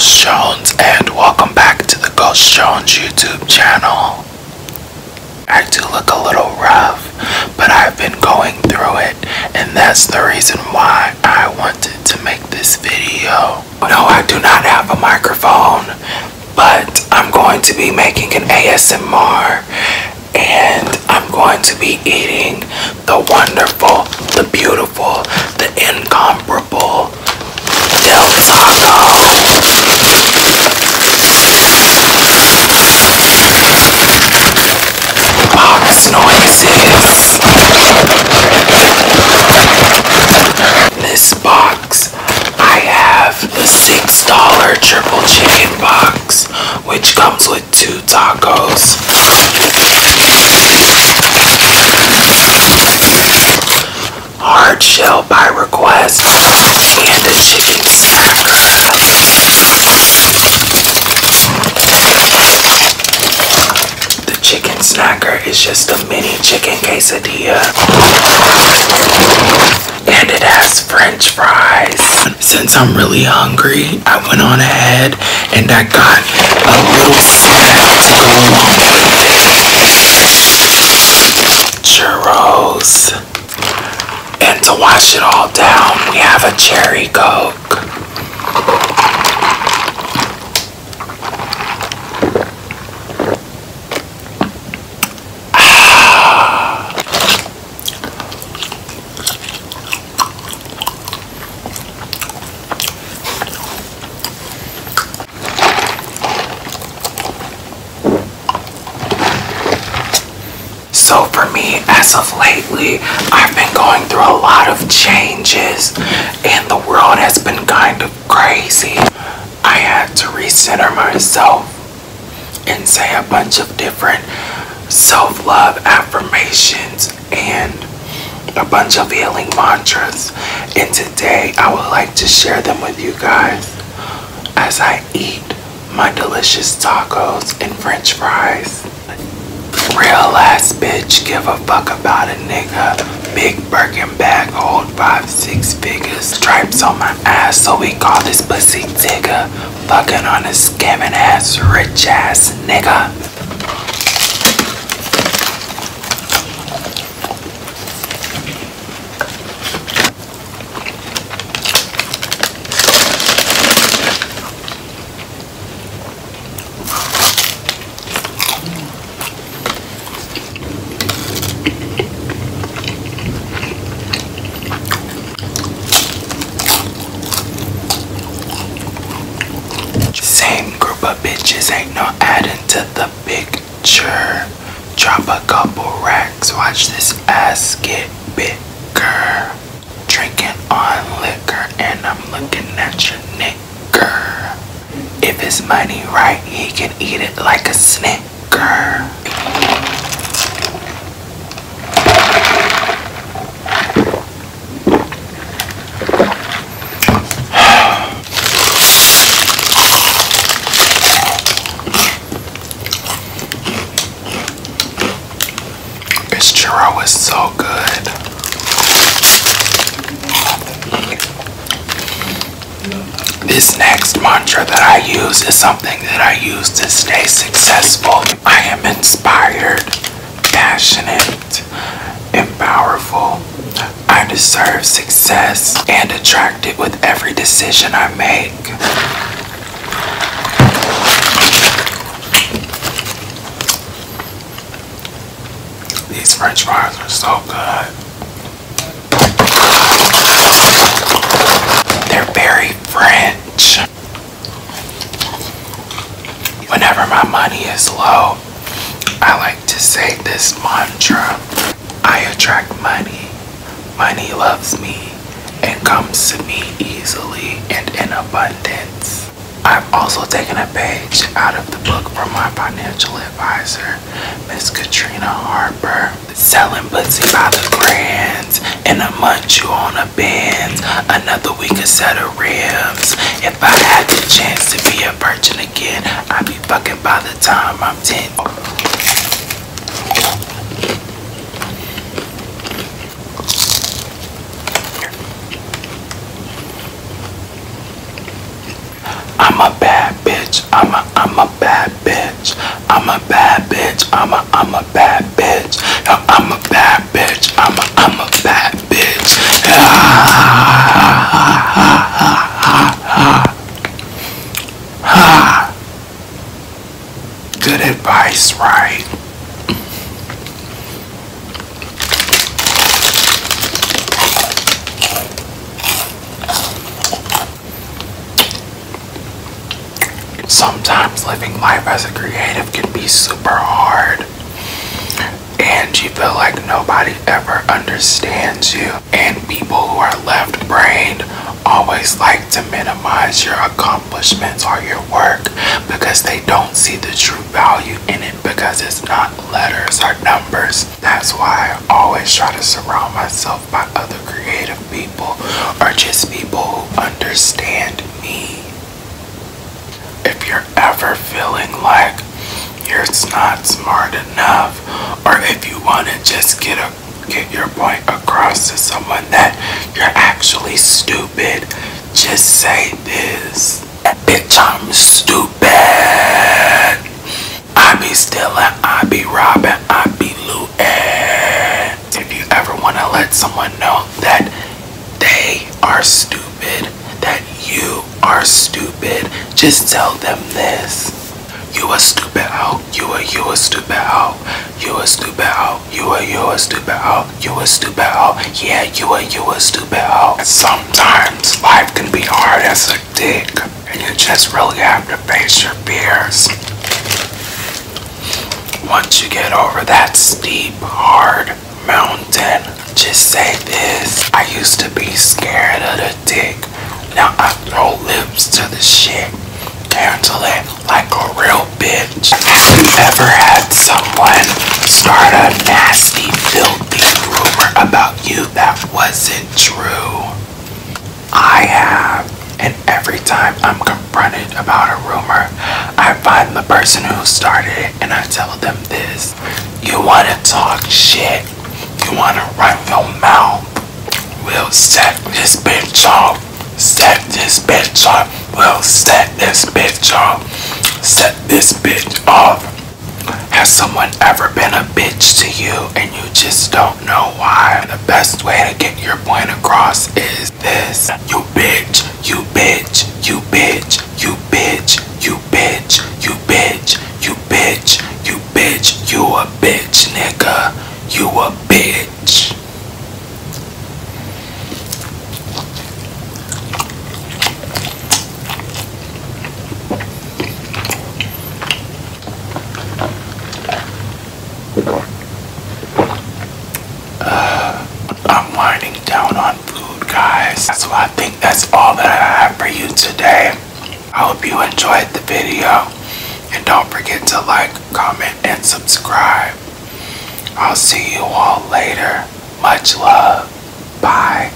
Ghoust Jones, and welcome back to the Ghoust Jones YouTube channel. I do look a little rough, but I've been going through it, and that's the reason why I wanted to make this video. No, I do not have a microphone, but I'm going to be making an ASMR, and I'm going to be eating the wonderful, the beautiful, the incomparable Del Taco. Comes with two tacos. Hard shell by request and a chicken snacker. The chicken is just a mini chicken quesadilla. And it has french fries. Since I'm really hungry, I went on ahead and I got a little snack to go along with it. Churros. And to wash it all down, we have a cherry coke. So for me, as of lately, I've been going through a lot of changes and the world has been kind of crazy. I had to recenter myself and say a bunch of different self-love affirmations and a bunch of healing mantras. And today I would like to share them with you guys as I eat my delicious tacos and french fries. Real give a fuck about a nigga. Big Birkin bag, hold five, six figures. Stripes on my ass, so we call this pussy tigger. Fucking on a scamming ass, rich ass nigga. A couple racks, watch this ass get bigger. Drinking on liquor, and I'm looking at your nigger. If it's money right, he can eat it like a snicker. This churro is so good. This next mantra that I use is something that I use to stay successful. I am inspired, passionate, and powerful. I deserve success and attract it with every decision I make. These french fries are so good. They're very French. Whenever my money is low, I like to say this mantra. I attract money. Money loves me and comes to me easily and in abundance. I've also taken a page out of the book from my financial advisor, Miss Katrina Harper. Selling pussy by the grands. In a month you on a Benz. Another week a set of rims. If I time I'm 10. I'm a bad bitch. I'm a I'm a bad bitch. I'm a bad bitch. I'm a I'm a bad Good advice, right? Sometimes living life as a creative can be super hard. And you feel like nobody ever understands you. And people who are left brained always like to minimize your accomplishments or your work because they don't see the true value in it because it's not letters or numbers. That's why I always try to surround myself by other creative people or just people who understand me. If you're ever feeling like you're not smart enough or if you want to just get a get your point across to someone that you're actually stupid, just say this. Bitch, I'm stupid. I be stealing, I be robbing, I be looting. If you ever want to let someone know that they are stupid, that you are stupid, just tell them this. You a stupid hoe. You a you a stupid hoe. A stupid hoe. You a you a stupid hoe. You a stupid hoe. Yeah, you a you a stupid hoe. Sometimes life can be hard as a dick, and you just really have to face your fears. Once you get over that steep, hard mountain, just say this. I used to be scared of the dick. Now I throw lips to the shit handle it like a real bitch. Have you ever had someone start a nasty, filthy rumor about you that wasn't true? I have. And every time I'm confronted about a rumor, I find the person who started it and I tell them this. You wanna talk shit. You wanna run your mouth. We'll set this bitch off. Set this bitch off. We'll set this bitch off. Set this bitch off. Has someone ever been a bitch to you and you just don't know why? The best way to get your point across is this. You bitch, you bitch, you bitch, you bitch, you bitch, you bitch, you bitch, you bitch, you a bitch, nigga. You a bitch. I'm winding down on food, guys. So I think that's all that I have for you today. I hope you enjoyed the video. And don't forget to like, comment, and subscribe. I'll see you all later. Much love. Bye.